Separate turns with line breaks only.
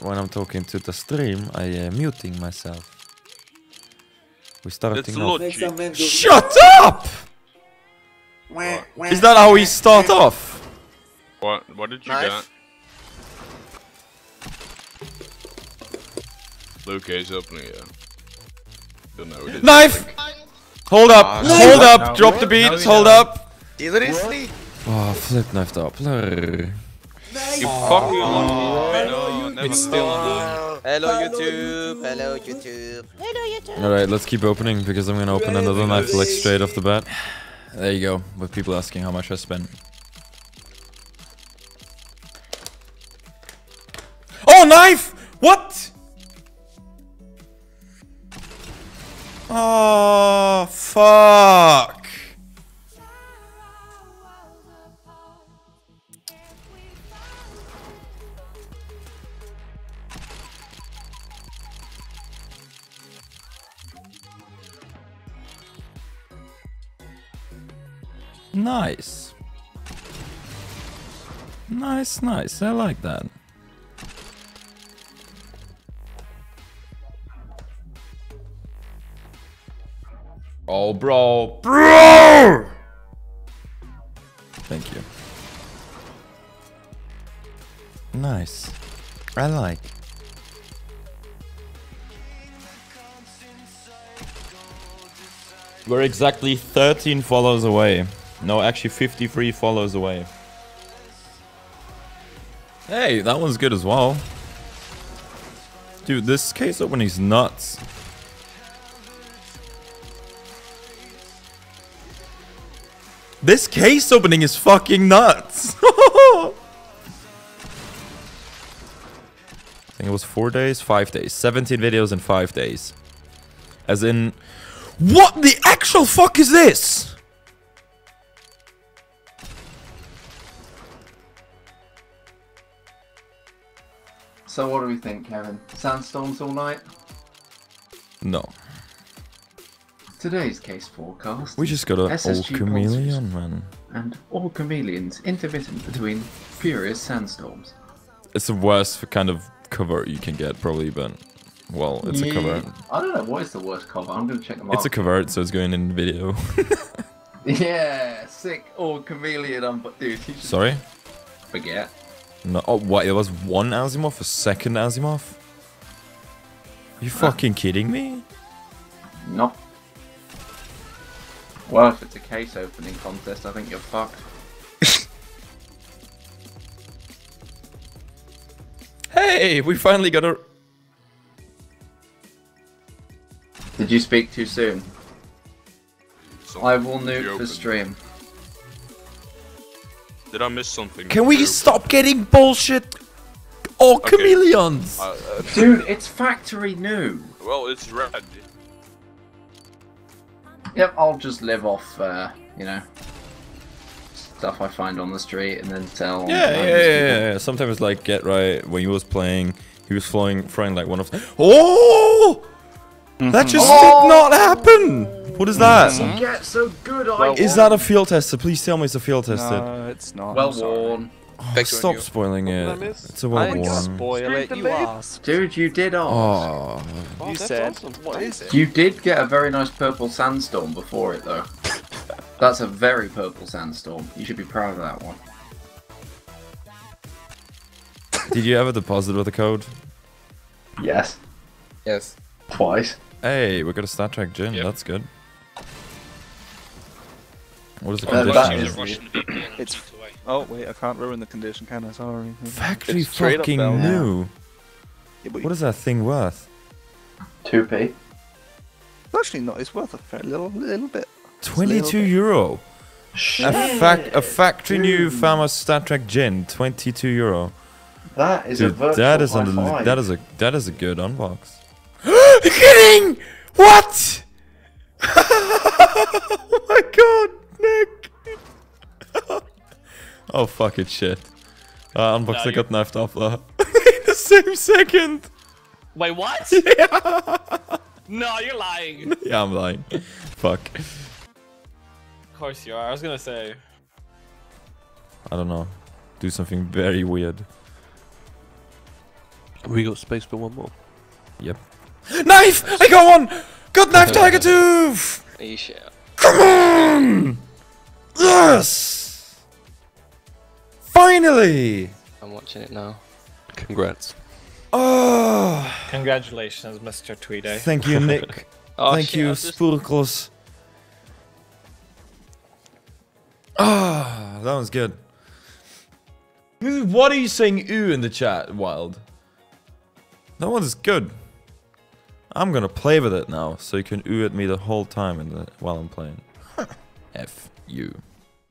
when I'm talking to the stream, I uh, muting myself. We starting
That's
off. Shut up! Is that how we start off?
What? What did you
Knife.
get? Luke is opening it. Don't know. it is.
Knife! Hold up!
Ah,
hold
no.
up!
No.
Drop the beats!
we
Hold
don't.
up!
Seriously?
Oh, flip knife doppler.
You fucking
no, never
It's still
mind.
Hello YouTube. Hello YouTube.
Alright, let's keep opening because I'm gonna open another knife like straight off the bat. There you go, with people asking how much I spent. Oh, knife! What? Oh, fuck. Nice. Nice, nice. I like that. Oh, bro. Bro! Thank you. Nice. I like. We're exactly 13 followers away. No, actually 53 follows away. Hey, that one's good as well. Dude, this case opening's nuts. This case opening is fucking nuts. I think it was four days, five days, 17 videos in five days. As in, what the actual fuck is this?
So what do we think, Kevin? Sandstorms all night?
No,
Today's case forecast.
we just got a old chameleon, man.
and all chameleons intermittent between furious sandstorms.
It's the worst kind of cover you can get, probably, but well, it's a cover.
I don't know what is the worst cover. I'm gonna check them out.
It's a cover, so it's going in the video.
yeah, sick all chameleon. Um, but dude,
Sorry?
forget.
No. Oh, what? It was one Asiimov, a second Asiimov? Are you fucking kidding me?
No. Well, if it's a case opening contest, I think you're fucked.
Hey, we finally got a.
Did you speak too soon?
Something
I will
you
nuke the
opened.
stream.
Did I miss something?
Can we
You
stop getting bullshit? or
Okay.
chameleons!
Uh, uh,
Dude, it's factory new.
well, it's red.
Yep, I'll just live off, uh, you know, stuff I find on the street and then sell. on
Yeah, yeah, yeah, yeah, yeah. Sometimes like get right when he was playing, he was flying, throwing like one of. Oh, that just
Oh!
did not happen. What is that?
You mm-hmm. get so good,
Well,
Is that a field tester? Please tell me it's a field tester.
No, it's not.
well worn.
Oh, stop spoiling it.
What did I miss?
It's a
I
well
didn't spoil it. You asked.
Dude, you did ask.
Oh,
You said. What is it?
You did get a very nice purple sandstorm before it, though. That's a very purple sandstorm. You should be proud of that one.
did you ever deposit with the code?
Yes.
Yes.
Twice.
Hey, we got a StatTrak gin.
Yep.
That's good. What is the
Uh,
condition?
that is
It's. Oh wait, I can't ruin the condition, can I? Sorry.
Factory
It's
fucking new.
Yeah,
What is that thing worth?
2p.
Actually, not. It's worth a fair little, little bit.
Twenty-two
bit.
euro.
Shit.
A, fac- a factory new
Dude.
Fama StatTrak gin. Twenty-two euro.
That is a
Dude,
virtual
that is a
high five.
that is a that is a good unbox. You're kidding? What? oh my god, Nick. Oh fucking shit. Uh, unbox I got knifed off though. In the same second.
Wait, what? no, you're lying.
Yeah, I'm lying. Fuck.
Of course you are. I was gonna say.
I don't know. Do something very weird.
We got space for one more.
Yep. Knife! I got one! Good knife, Tiger Tooth!
Are you sure?
Come on! Yes! Finally!
I'm watching it now.
Congrats.
Oh,
Congratulations, Mr. Tweeday.
thank you, Nick.
Oh,
thank
shit,
you,
I've just-
Spurklos. Ah, that was good. What are you saying ooh in the chat, Wild? That one's good. I'm gonna play with it now, so you can ooh at me the whole time in the, while I'm playing. F you.